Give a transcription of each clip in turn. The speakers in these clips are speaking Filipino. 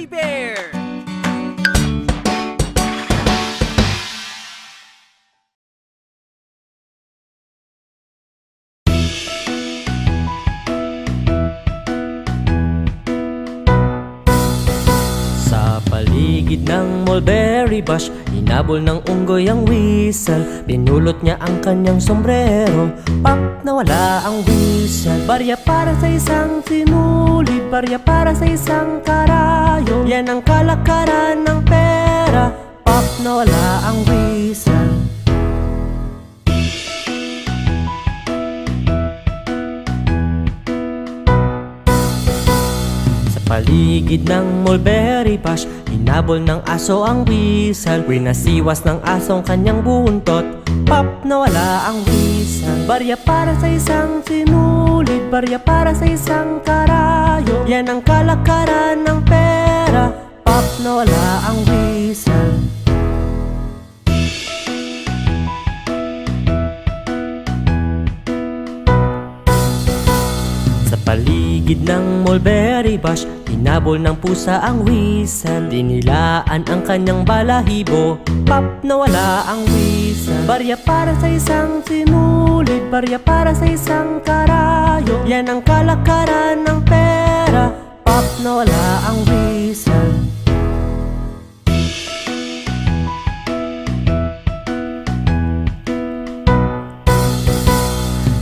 Fuzzy Bear! Sa paligid ng mulberry bush Hinabol ng unggoy ang whistle. Pinulot niya ang kanyang sombrero. Pak nawala ang whistle. Barya para sa isang sinulid Barya para sa isang karayo Yan ang kalakaran ng pera. Pak nawala ang whistle. Sa paligid ng mulberry bush Hinabol ng aso ang whistle. Winasiwas ng asong kanyang buntot. Pop nawala ang whistle. Barya para sa isang sinulid Barya para sa isang karayo. Yan ang kalakaran paligid ng mulberry bush Hinabol ng pusa ang whistle Dinilaan ang kanyang balahibo Pop nawala ang whistle Barya para sa isang sinulid Barya para sa isang karayo. Yan ang kalakaran ng pera Pop nawala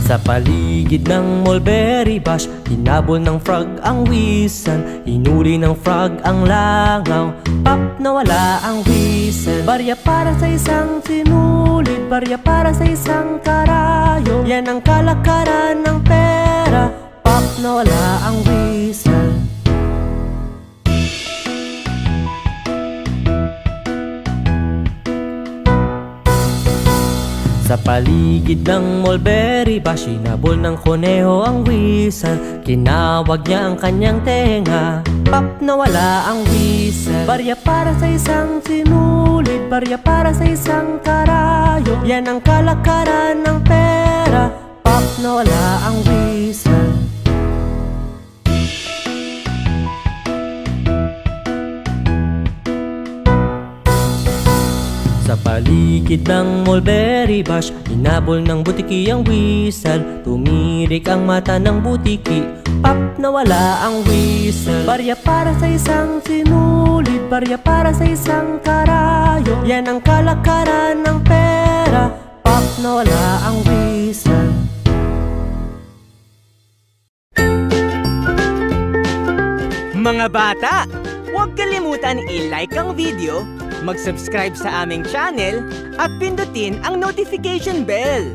Sa paligid ng mulberry bush Hinabol ng frog ang whistle. Hinuli ng frog ang langaw Pop nawala ang whistle. Barya para sa isang sinulid Barya para sa isang karayo Yan ang kalakaran ng pera Pop nawala ang whistle Sa paligid ng mulberry bush Hinabol ng koneho ang whistle. Kinawag niya ang kanyang tenga. Pop nawala ang whistle. Barya para sa isang sinulid Barya para sa isang karayo. Yan ang kalakaran ng pera. Pop nawala ang whistle paligid ng mulberry bush Hinabol ng butiki ang whistle. Tumirik ang mata ng butiki Pop nawala ang whistle. Barya para sa isang sinulid Barya para sa isang karayo. Yan ang kalakaran ng pera Pop nawala ang whistle. Mga bata, huwag kalimutan i-like ang video, mag-subscribe sa aming channel, at pindutin ang notification bell.